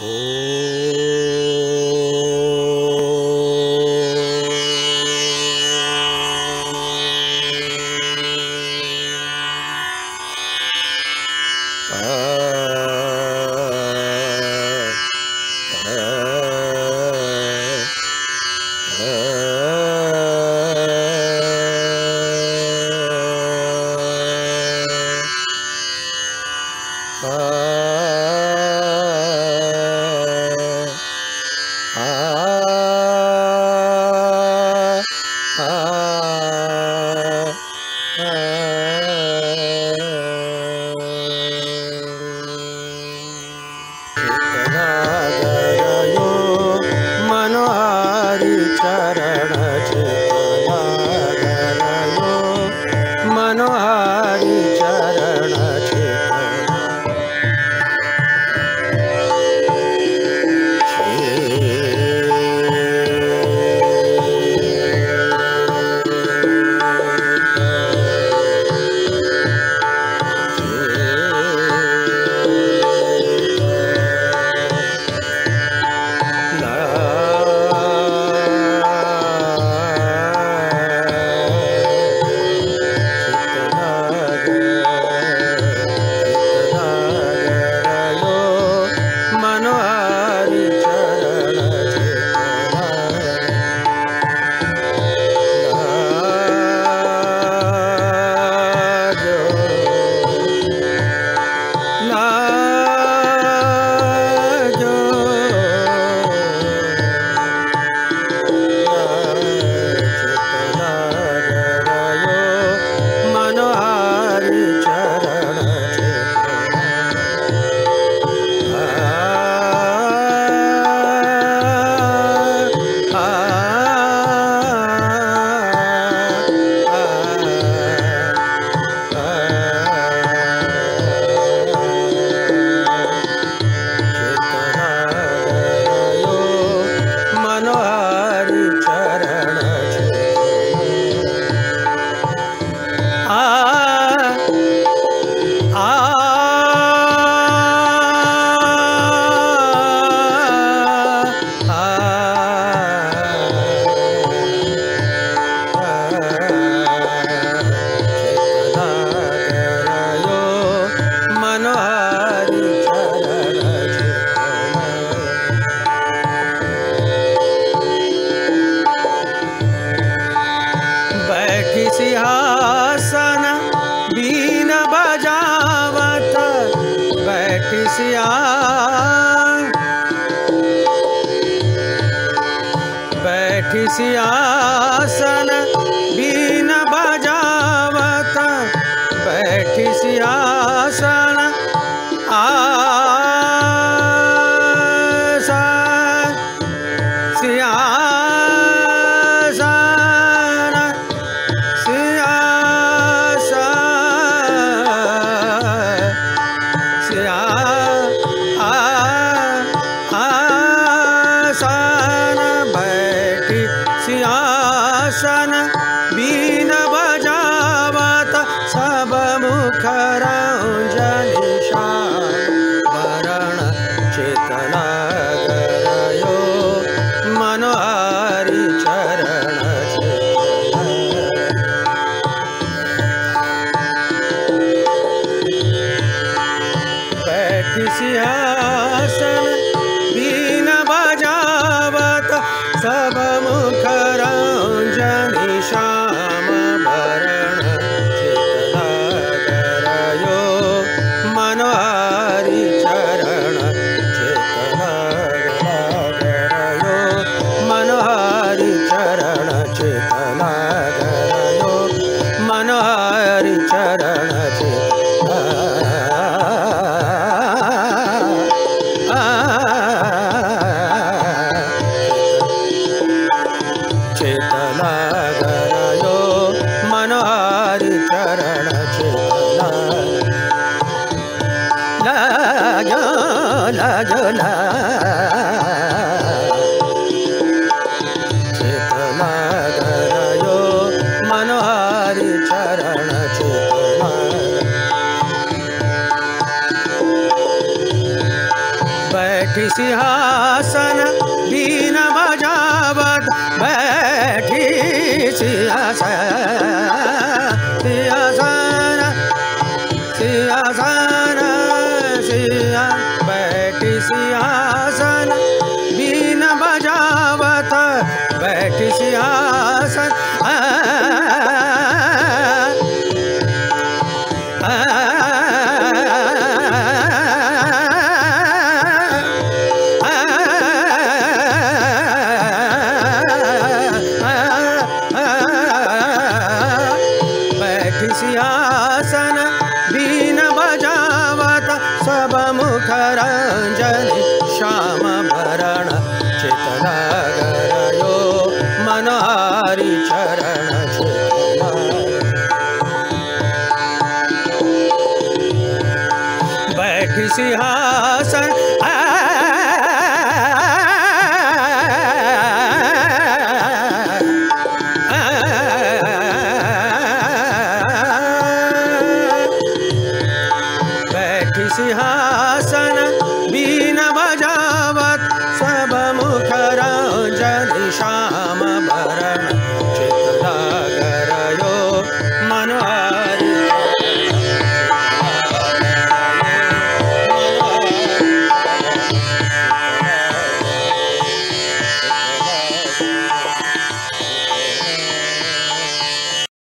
Oh. मनोहारी बैठी सिंहासन been बजावत बैठी सिया। बैठी सियासन बीन बजावत बैठी सियासन आ सियासन चेतना करयो मनोहारी चरण चेतना गरयो मनोहारी चरण चेतना लाजो लाजो ला सिंहासन दीन बजावत बैठी सिंहासन सिंहासन सिंहासन सिंहासन। सिंहासन बीन बजा।